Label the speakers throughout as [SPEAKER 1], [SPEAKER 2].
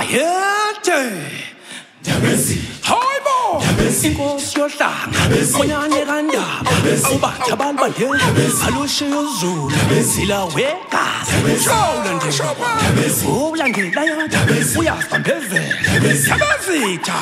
[SPEAKER 1] ayethe hayi bo inkosi yohlanga. Onyane kandaba awubathi abantu bandela alushiyo uzulu zila wegazi showulandela ulandela yata uyazibambezela yabezitha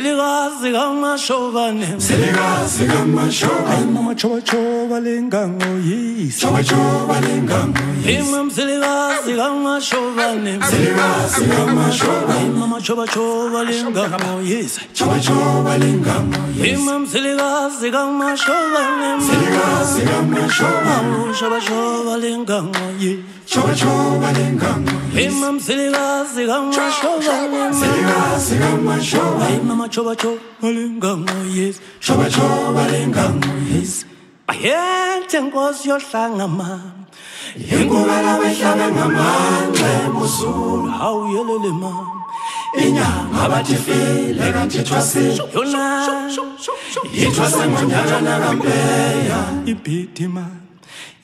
[SPEAKER 1] silikazi kamashobane
[SPEAKER 2] Selikazi kamashobane
[SPEAKER 1] mama choba choba lengangoyisa
[SPEAKER 2] Choba choba lengango
[SPEAKER 1] imam silikazi kamashobane
[SPEAKER 2] Selikazi kamashobane
[SPEAKER 1] mama choba choba lengangoyisa
[SPEAKER 2] Choba choba lengango
[SPEAKER 1] imam silikazi kamashobane
[SPEAKER 2] Selikazi kamashobane
[SPEAKER 1] choba choba lengangoyisa
[SPEAKER 2] Choba choba lengango
[SPEAKER 1] imam silikazi kamashobane
[SPEAKER 2] Selikazi kamashobane
[SPEAKER 1] mama choba choba lengangoyisa
[SPEAKER 2] Choba choba lengango
[SPEAKER 1] ayethe nkosi yohlanga mama
[SPEAKER 2] Inkubela wehlabe ngamandla ebusulu
[SPEAKER 1] awuyelele mama
[SPEAKER 2] Inyanga bathi file kanti thwasile
[SPEAKER 1] yona
[SPEAKER 2] Ithwase ngonyaka nakampeya
[SPEAKER 1] ibhidi mama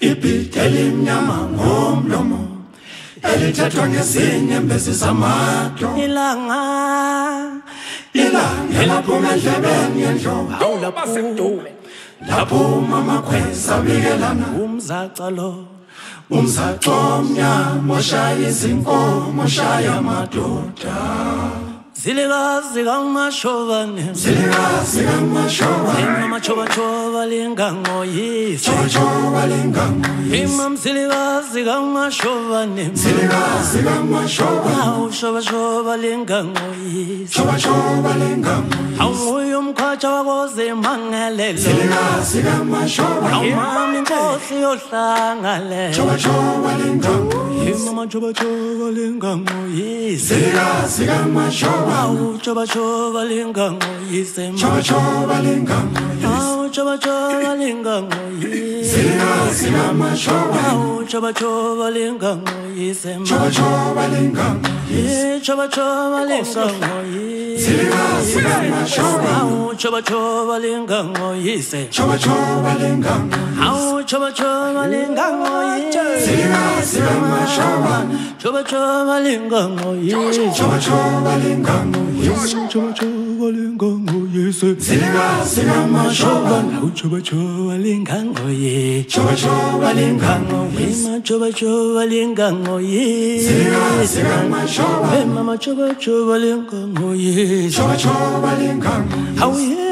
[SPEAKER 2] Ibhidi elimnyama ngomlomo Elithethwa ngezinye mbezi zamato
[SPEAKER 1] ilanga
[SPEAKER 2] Ilanga elaphuma endlebeni yendlovu
[SPEAKER 1] awulapho
[SPEAKER 2] Lapho umamakhweza bikelana.
[SPEAKER 1] Umzaca lo.
[SPEAKER 2] Umzaco omnyama oshaya izinkomo oshaya amadoda.
[SPEAKER 1] Zilikazi kamashobane
[SPEAKER 2] Selikazi kamashobane
[SPEAKER 1] amachobachoba lingangoyisa
[SPEAKER 2] Choba choba lengango
[SPEAKER 1] imam zilikazi kamashobane
[SPEAKER 2] Selikazi kamashobane
[SPEAKER 1] awushobachoba lingangoyisa
[SPEAKER 2] Choba choba lengango
[SPEAKER 1] awuye umkhatsha wakoze mangelelo
[SPEAKER 2] Selikazi kamashobane
[SPEAKER 1] awumama inkosi yohlangalelo
[SPEAKER 2] Choba choba lengango
[SPEAKER 1] imama chobachoba lingangoyisa
[SPEAKER 2] Selikazi kamashobane Choba choba
[SPEAKER 1] awuchobachoba lingangoyise
[SPEAKER 2] Selikazi kamashobane
[SPEAKER 1] awuchobachoba lingangoyise
[SPEAKER 2] Choba choba lengango
[SPEAKER 1] chobachoba lingangoyise
[SPEAKER 2] Selikazi kamashobane
[SPEAKER 1] awuchobachoba lingangoyise
[SPEAKER 2] Choba choba lengango
[SPEAKER 1] awuchobachoba lingangoyise
[SPEAKER 2] Selikazi kamashobane
[SPEAKER 1] chobachoba lingangoyise
[SPEAKER 2] Choba choba lengango
[SPEAKER 1] chobachoba lingangoyise
[SPEAKER 2] Selikazi kamashobane
[SPEAKER 1] awuchobachoba lingangoyise
[SPEAKER 2] Choba choba lengango
[SPEAKER 1] Mama choba choba linga ngoyi
[SPEAKER 2] Selikazi kamashobane
[SPEAKER 1] Mama choba choba linga ngoyi
[SPEAKER 2] Choba choba lengango
[SPEAKER 1] Awuye inkosi yohlanga le
[SPEAKER 2] Selikazi kamashobane
[SPEAKER 1] Awuye inkosi yohlanga mtaka
[SPEAKER 2] Choba choba lengango
[SPEAKER 1] Mama choba choba linga